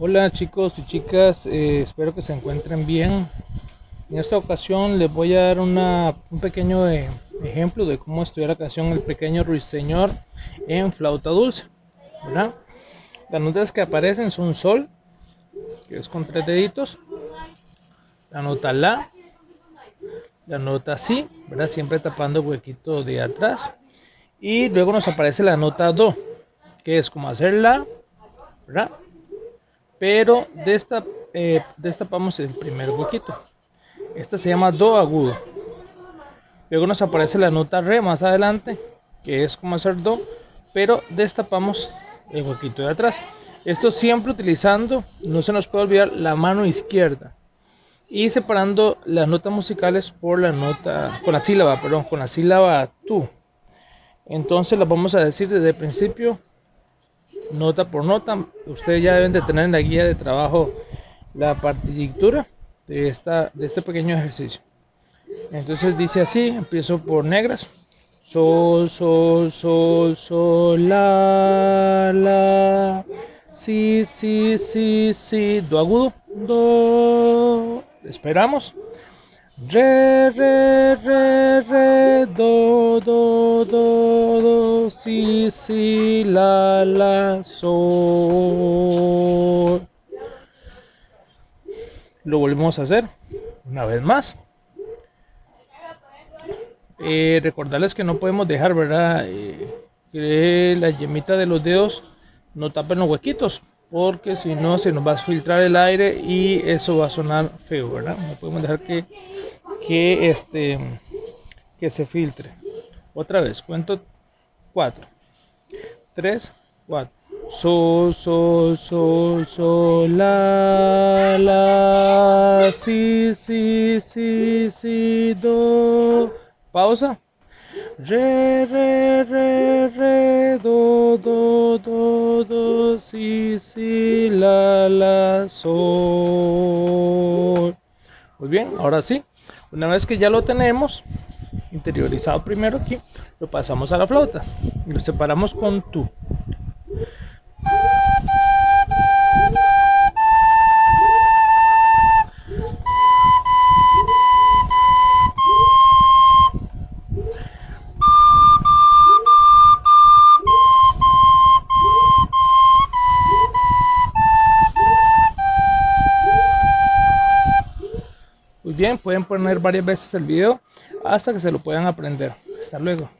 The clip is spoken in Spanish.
Hola chicos y chicas, eh, espero que se encuentren bien. En esta ocasión les voy a dar una, un pequeño eh, ejemplo de cómo estudiar la canción El pequeño ruiseñor en flauta dulce. ¿verdad? Las notas que aparecen son sol, que es con tres deditos, la nota la, la nota si, ¿verdad? siempre tapando el huequito de atrás, y luego nos aparece la nota do, que es como hacer la, ¿verdad? Pero eh, destapamos el primer huequito. Esta se llama do agudo. Luego nos aparece la nota re más adelante, que es como hacer do, pero destapamos el huequito de atrás. Esto siempre utilizando, no se nos puede olvidar, la mano izquierda y separando las notas musicales por la nota, con la sílaba, perdón, con la sílaba tú. Entonces las vamos a decir desde el principio nota por nota. Ustedes ya deben de tener en la guía de trabajo la partitura de, esta, de este pequeño ejercicio. Entonces dice así, empiezo por negras. Sol, sol, sol, sol, la, la. Si, si, si, si. Do agudo. Do. Esperamos. Re, re, re, re, do, do, do, si, la, la, sol. Lo volvemos a hacer una vez más. Eh, recordarles que no podemos dejar, ¿verdad? Eh, que la yemita de los dedos no tapen los huequitos, porque si no se nos va a filtrar el aire y eso va a sonar feo, ¿verdad? No podemos dejar que que este que se filtre. Otra vez, cuento 4, 3, 4. Sol, sol, sol, sol, la, la, si, si, si, si, do. Pausa. Re, re, re, re, do, do, do, do, si, si, la, la, sol. Muy bien, ahora sí. Una vez que ya lo tenemos interiorizado primero aquí, lo pasamos a la flauta y lo separamos con tu. Bien, pueden poner varias veces el video hasta que se lo puedan aprender. Hasta luego.